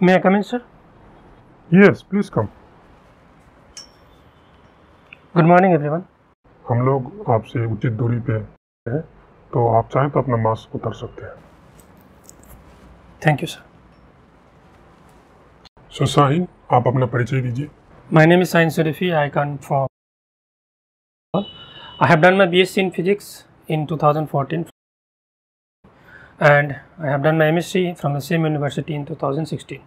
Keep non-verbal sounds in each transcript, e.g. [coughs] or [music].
May I come in, sir? Yes, please come. Good morning, everyone. हम लोग आपसे उचित दूरी पे हैं तो आप चाहें तो अपना मास्क उतार सकते हैं thank you sir so Sahin आप अपना परिचय दीजिए my name is Sahin Surefi I come from I have done my BSc in physics in 2014 and I have done my MSc from the same university in 2016.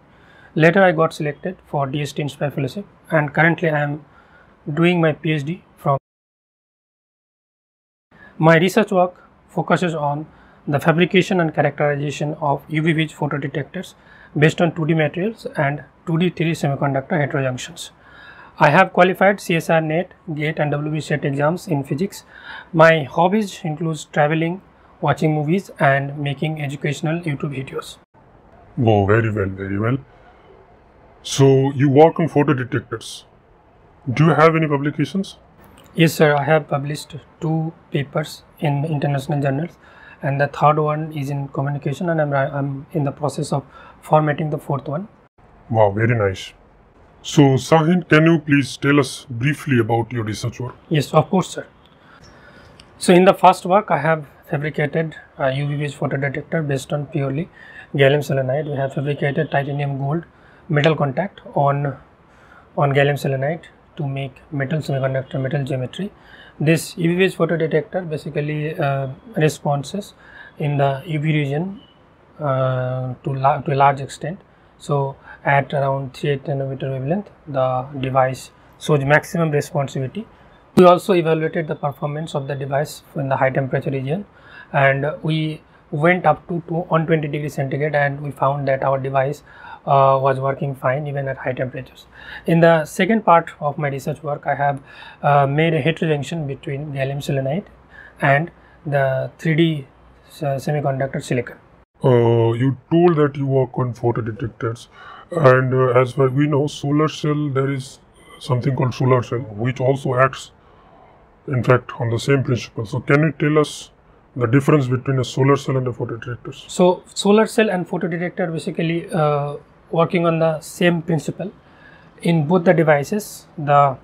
Later, I got selected for DST Inspire Fellowship and currently I am doing my PhD from. My research work focuses on the fabrication and characterization of UV vis photodetectors based on 2D materials and 2D 3D semiconductor heterojunctions. I have qualified CSIR NET, GATE and WB SET exams in physics. My hobbies includes traveling, watching movies and making educational YouTube videos. Oh, very well, very well. So you work on photo detectors. Do you have any publications? Yes, sir. I have published two papers in international journals, and the third one is in communication, and I'm, I'm in the process of formatting the fourth one. Wow, very nice. So Sahin, can you please tell us briefly about your research work? Yes, of course, sir. So, in the first work, I have fabricated a UV vis photodetector based on purely gallium selenide. We have fabricated titanium gold metal contact on on gallium selenide to make metal semiconductor metal geometry. This UV vis photodetector basically uh, responses in the UV region uh, to, to a large extent. So, at around 3 nanometer wavelength, the device shows maximum responsivity. We also evaluated the performance of the device in the high temperature region, and we went up to, to 120 degrees centigrade, and we found that our device uh, was working fine even at high temperatures. In the second part of my research work, I have uh, made a heterojunction between gallium selenide and the 3D uh, semiconductor silicon. Uh, you told that you work on photo detectors, and uh, as far we know, solar cell there is something called solar cell, which also acts, in fact, on the same principle. So, can you tell us the difference between a solar cell and a photodetector. So, solar cell and photodetector basically uh, working on the same principle. In both the devices, the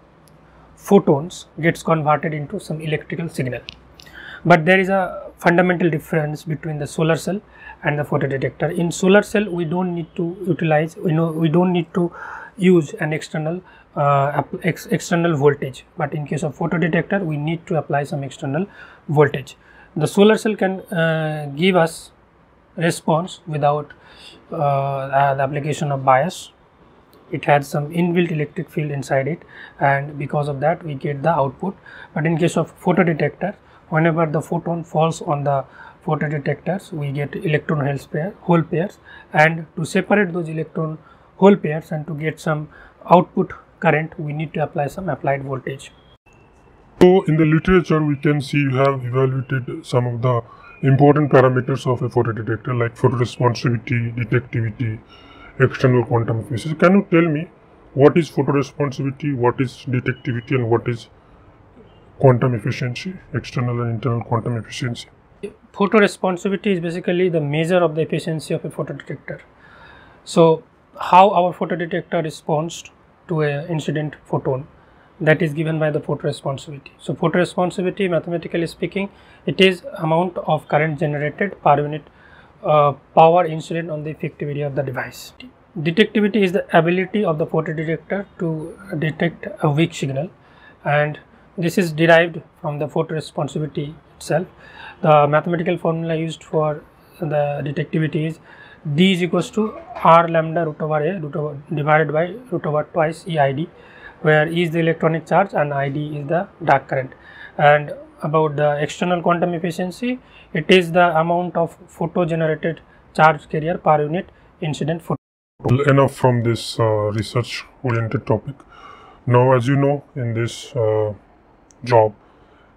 photons gets converted into some electrical signal. But there is a fundamental difference between the solar cell and the photodetector. In solar cell, we don't need to utilize, you know, we don't need to use an external uh, ex- external voltage. But in case of photodetector, we need to apply some external voltage. The solar cell can uh, give us response without uh, the application of bias. It has some inbuilt electric field inside it and because of that we get the output. But in case of photodetector whenever the photon falls on the photodetectors we get electron pair hole pairs. And to separate those electron hole pairs and to get some output current we need to apply some applied voltage So, in the literature, we can see you have evaluated some of the important parameters of a photodetector like photoresponsivity, detectivity, external quantum efficiency. Can you tell me what is photoresponsivity, what is detectivity, and what is quantum efficiency, external and internal quantum efficiency? photoresponsivity is basically the measure of the efficiency of a photodetector. So, how our photodetector responds to a incident photon that is given by the photoresponsivity. So, photoresponsivity mathematically speaking it is amount of current generated per unit uh, power incident on the effective area of the device. Detectivity is the ability of the photodetector to detect a weak signal and this is derived from the photoresponsivity itself. The mathematical formula used for the detectivity is d is equals to r lambda root over a root over divided by root over twice eid where e is the electronic charge and id is the dark current and about the external quantum efficiency it is the amount of photo generated charge carrier per unit incident photon Well, enough from this uh, research oriented topic. Now, as you know, in this uh, job,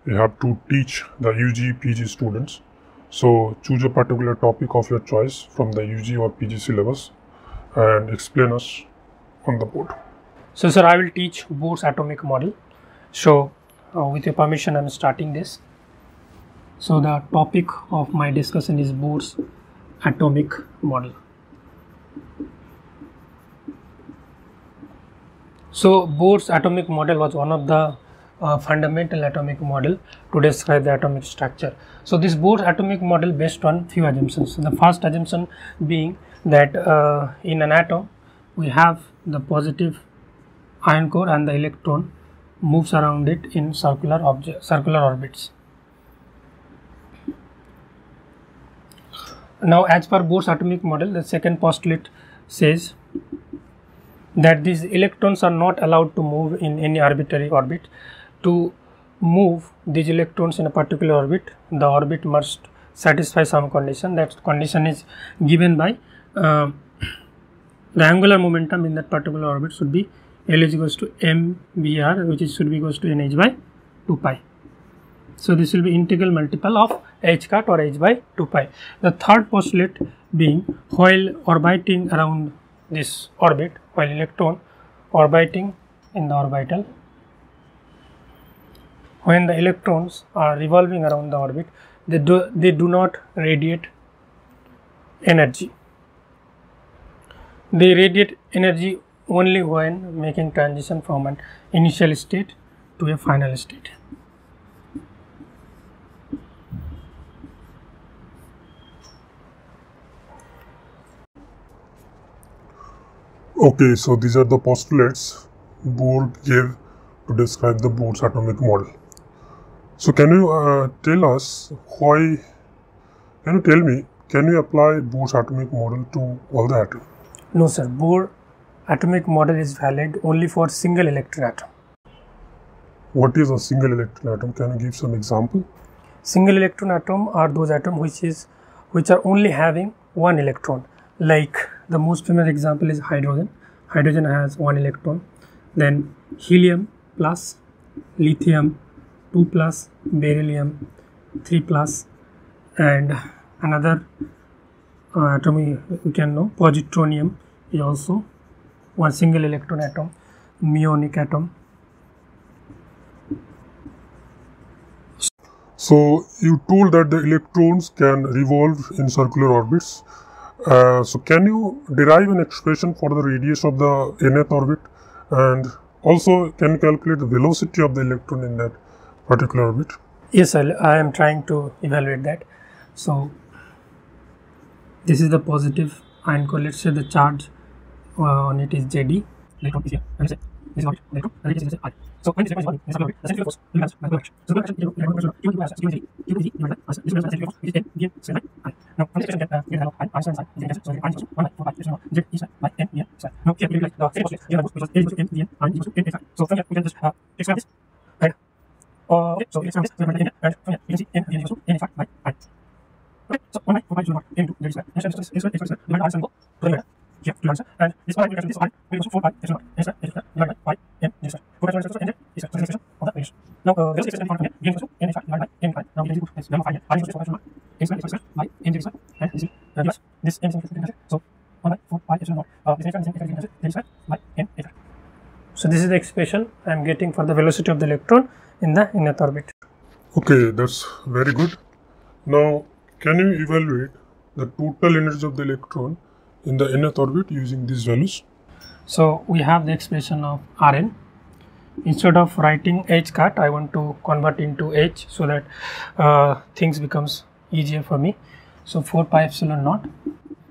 you have to teach the UG, PG students. So, choose a particular topic of your choice from the UG or PG syllabus and explain us on the board. So, sir, I will teach Bohr's atomic model. So, uh, with your permission, I am starting this. So, the topic of my discussion is Bohr's atomic model. So Bohr's atomic model was one of the uh, fundamental atomic model to describe the atomic structure. So this Bohr's atomic model based on few assumptions. The first assumption being that uh, in an atom we have the positive ion core and the electron moves around it in circular object circular orbits. Now as per Bohr's atomic model the second postulate says that these electrons are not allowed to move in any arbitrary orbit. To move these electrons in a particular orbit, the orbit must satisfy some condition. That condition is given by uh, [coughs] the angular momentum in that particular orbit should be L is equals to mvr which is should be equals to nh by 2 pi. So this will be integral multiple of h cut or h by 2 pi. The third postulate being while orbiting around this orbit while electron orbiting in the orbital when the electrons are revolving around the orbit they do they do not radiate energy they radiate energy only when making transition from an initial state to a final state Okay, so these are the postulates Bohr gave to describe the Bohr's atomic model. So can you uh, tell us why, can you tell me, can you apply Bohr's atomic model to all the atoms? no sir bohr atomic model is valid only for single electron atom What is a single electron atom? Can you give some example? single electron atom are those atoms which is which are only having one electron like the most famous example is hydrogen hydrogen has one electron then helium plus lithium 2 plus beryllium 3 plus and another uh, atom we, we can know positronium is also one single electron atom muonic atom So you told that the electrons can revolve in circular orbits. Uh, so can you derive an expression for the radius of the nth orbit and also can you calculate the velocity of the electron in that particular orbit? Yes, I, I am trying to evaluate that. So, this is the positive ion core. Let's say the charge on it is JD. Electron is here. And this is. Electron. This. So when this electron is in orbit, the centrifugal the by this centrifugal I. This uh, I I square inside is the so the I is equal to 1 by 4 by epsilon z e like the uh, expand this and uh, this to n square by I. Okay, so 1 by 4 by epsilon naught m to z square. And so this is square is square divided by I symbol to the middle. Here to the answer. And this can this one we equals to 4 by epsilon naught n square is square divided by m z square. 4 by epsilon naught n square is square. So this is the expression of that radius. Now, uh, this is the expression from here. Gain equals to n square divided by m square. Now we can do this number 5 here. I equals to 4 by epsilon naught n square is square by m z square. And this is us this m z square. So 1 by 4 by epsilon naught. This expression is equal to z square by m z square. So this is the expression I am getting for the velocity of the electron in the nth orbit. Okay, that's very good. Now, can you evaluate the total energy of the electron in the nth orbit using these values? So we have the expression of Rn. Instead of writing h cut, I want to convert into h so that uh, things becomes easier for me. So 4 pi epsilon naught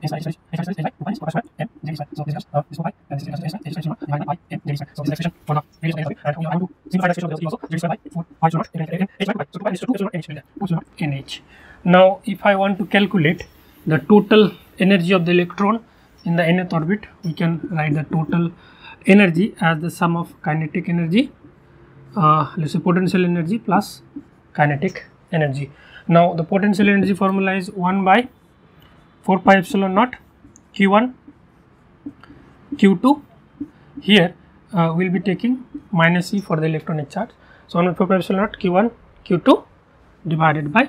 is h h h h h minus 4 square m z square. So this is this 4 pi and this is h h h h divided by m z square. So this expression for the radius of the and we want to simplify the expression of the also z by 4 pi epsilon naught n h by 2 pi is 2 epsilon naught n h will be there. 2 epsilon naught n h. Now if I want to calculate the total energy of the electron in the nth orbit. We can write the total energy as the sum of kinetic energy uh, let's say potential energy plus kinetic energy. Now the potential energy formula is 1 by 4 pi epsilon naught q1 q2 here uh, we'll be taking minus e for the electronic charge. So 1 by 4 pi epsilon naught q1 q2 divided by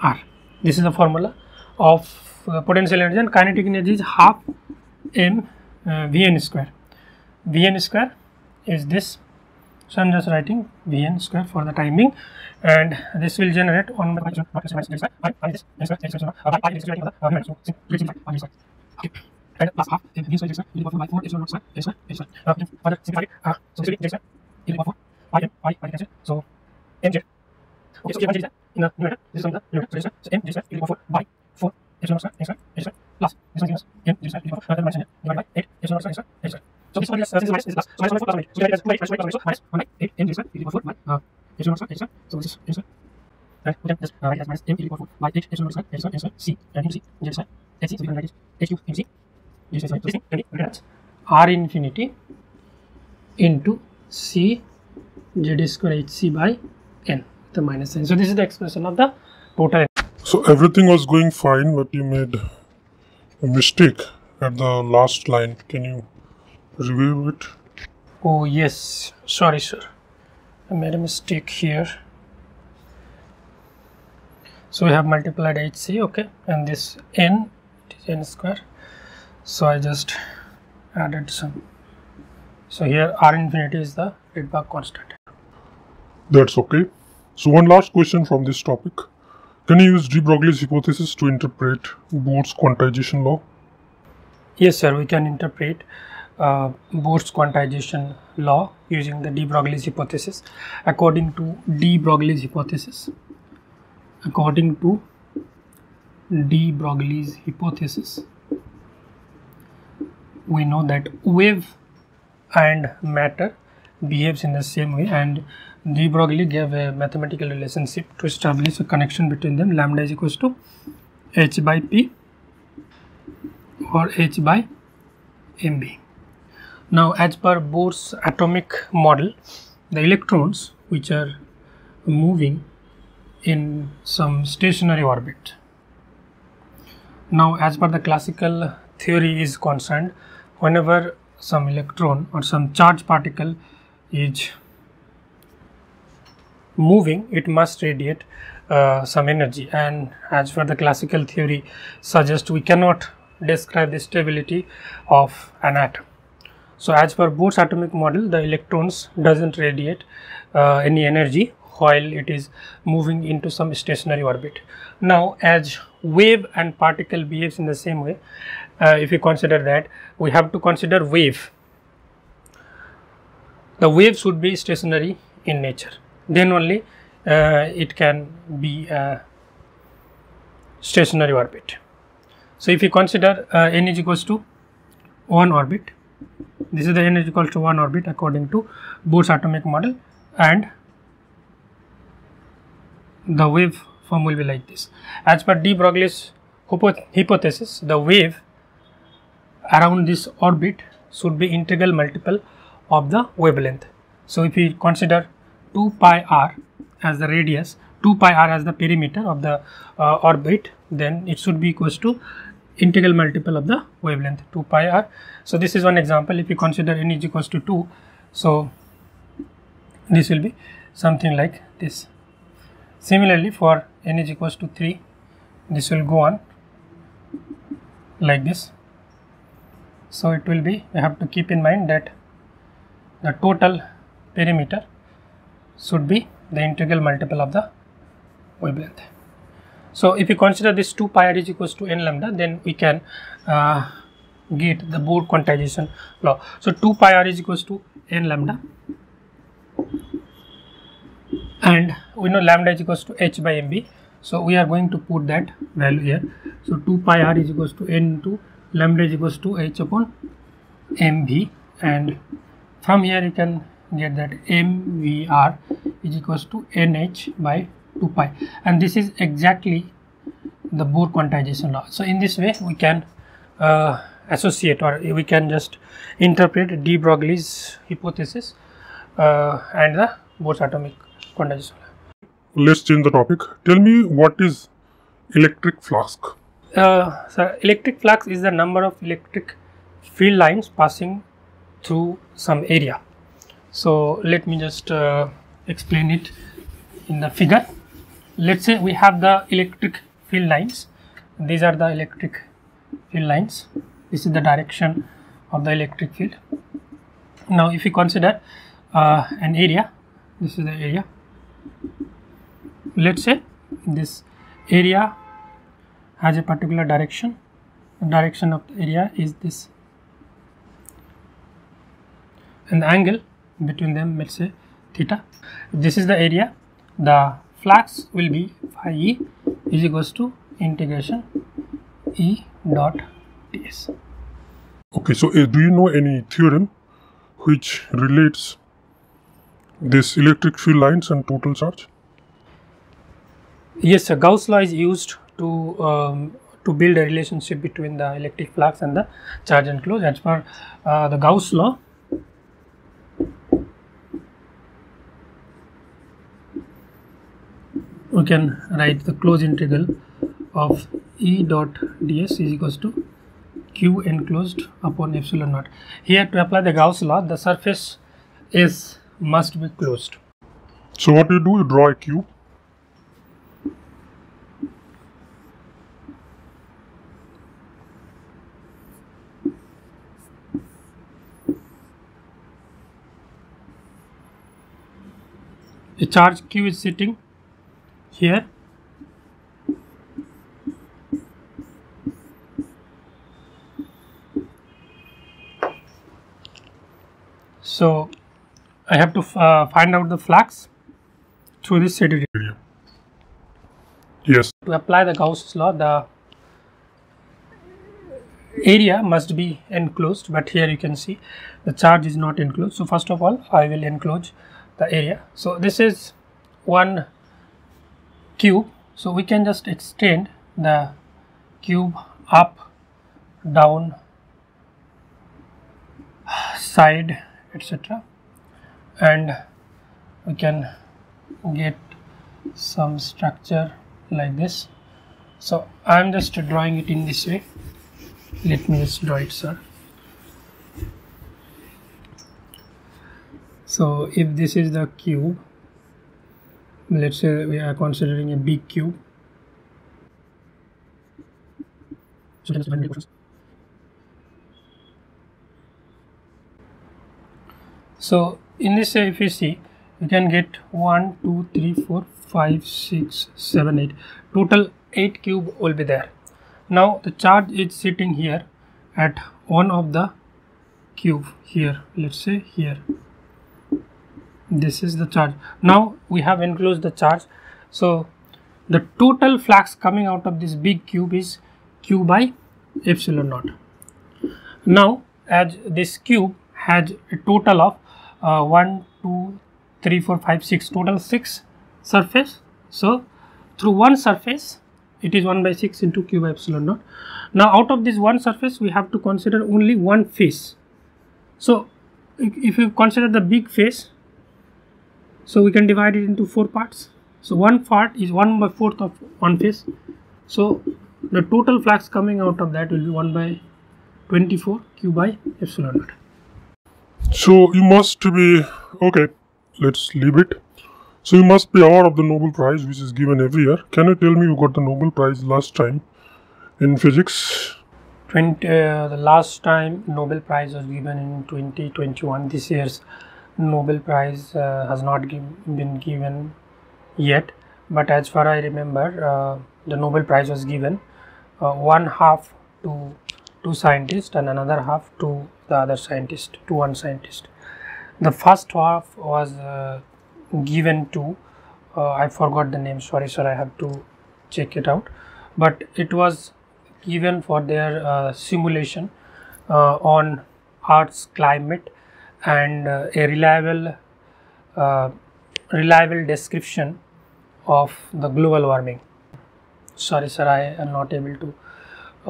r. This is the formula of potential energy and kinetic energy is half m uh, vn square vn square is this so i'm just writing vn square for the timing and this will generate 1 so mj okay so in the numerator this is the numerator so m is equal to 4 by 4 epsilon square h square h square plus this one gives us m z square e to uh, minus one divided by 8 epsilon square h square h square. So this one is uh, this minus is plus. So minus 1 plus 1 so we have minus 2 minus 2 minus 1 by 8 m z square e to 4 by uh, epsilon square h square. So this is m square. Right, we can just uh, write it as minus m e to 4 by 8 epsilon square h square h square c and m c z square h c. So we can write it h cube m c this is this thing can be written as r infinity into c z square h c by n the minus sign. So this is the expression of the total. So everything was going fine, but you made a mistake at the last line. Can you review it? Oh yes, sorry sir, I made a mistake here. So we have multiplied hc, okay, and this n it is n square. So I just added some. So here r infinity is the Rydberg constant. That's okay. So one last question from this topic. Can you use de Broglie's hypothesis to interpret Bohr's quantization law? Yes, sir. We can interpret uh, Bohr's quantization law using the de Broglie's hypothesis. According to de Broglie's hypothesis, according to de Broglie's hypothesis, we know that wave and matter behaves in the same way and de Broglie gave a mathematical relationship to establish a connection between them lambda is equals to h by p or h by mb. Now as per Bohr's atomic model the electrons which are moving in some stationary orbit. Now as per the classical theory is concerned whenever some electron or some charge particle is moving it must radiate uh, some energy. And as per the classical theory suggests we cannot describe the stability of an atom. So as per Bohr's atomic model the electrons doesn't radiate uh, any energy while it is moving into some stationary orbit. Now as wave and particle behaves in the same way uh, if you consider that we have to consider wave the wave should be stationary in nature then only uh, it can be a stationary orbit. So, if you consider uh, n is equals to 1 orbit, this is the n is equals to 1 orbit according to Bohr's atomic model and the wave form will be like this. As per de Broglie's hypothesis, the wave around this orbit should be integral multiple of the wavelength. So, if we consider 2 pi r as the radius 2 pi r as the perimeter of the uh, orbit then it should be equals to integral multiple of the wavelength 2 pi r. So this is one example. If you consider n is equals to 2 so this will be something like this. Similarly for n is equals to 3 this will go on like this. So it will be we have to keep in mind that the total perimeter should be the integral multiple of the wavelength. So, if you consider this 2 pi r is equals to n lambda then we can uh, get the Bohr quantization law. So, 2 pi r is equals to n lambda and we know lambda is equals to h by mb. So, we are going to put that value here. So, 2 pi r is equals to n into lambda is equals to h upon mb and from here you can get that mvr is equals to nh by 2 pi and this is exactly the Bohr quantization law. So, in this way we can uh, associate or we can just interpret de Broglie's hypothesis uh, and the Bohr's atomic quantization law. Let's change the topic. Tell me what is electric flux? Uh, so, electric flux is the number of electric field lines passing through some area. So, let me just uh, explain it in the figure. Let's say we have the electric field lines. These are the electric field lines. This is the direction of the electric field. Now, if you consider uh, an area, this is the area. Let's say this area has a particular direction. the direction of the area is this and the angle between them let's say theta. This is the area. The flux will be phi e is equals to integration e dot ds Okay, so uh, do you know any theorem which relates this electric field lines and total charge? yes sir. Gauss law is used to um, to build a relationship between the electric flux and the charge enclosed as per uh, the gauss law we can write the closed integral of E dot ds is equals to q enclosed upon epsilon naught. Here to apply the Gauss law, the surface is must be closed. So what do you do? You draw a cube. A charge q is sitting here so I have to uh, find out the flux through this area. Yes. To apply the Gauss law, the area must be enclosed, but here you can see the charge is not enclosed. So first of all, I will enclose the area. So this is one cube. So we can just extend the cube up, down, side, etc. And we can get some structure like this. So I am just drawing it in this way. Let me just draw it, sir. So if this is the cube, let's say we are considering a big cube. So in this if you see, you can get 1, 2, 3, 4, 5, 6, 7, 8. Total 8 cube will be there. Now the charge is sitting here at one of the cube here. Let's say here. This is the charge. Now we have enclosed the charge. So the total flux coming out of this big cube is q by epsilon naught. Now as this cube has a total of uh, 1, 2, 3, 4, 5, 6, total 6 surface. So, through one surface, it is 1 by 6 into q by epsilon naught. Now, out of this one surface, we have to consider only one face. So, if you consider the big face, so we can divide it into four parts. So, one part is 1 by 4th of one face. So, the total flux coming out of that will be 1 by 24 q by epsilon naught. So you must be okay. Let's leave it. So you must be aware of the Nobel Prize, which is given every year. Can you tell me you got the Nobel Prize last time in physics? 20, uh, the last time Nobel Prize was given in 2021. This year's Nobel Prize uh, has not give, been given yet, but as far I remember, uh, the Nobel Prize was given uh, one half to two scientists and another half to the other scientist, to one scientist. The first half was uh, given to uh, I forgot the name. Sorry, sir, I have to check it out. But it was given for their uh, simulation on Earth's climate and uh, a reliable uh, reliable description of the global warming. Sorry, sir, I am not able to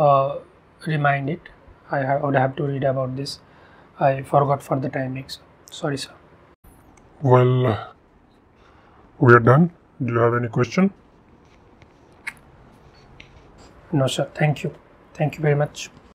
uh, remind it. I, ha- would have to read about this. I forgot for the timings. Sorry, sir. Well, uh, we are done. Do you have any question? No, sir. Thank you. Thank you very much.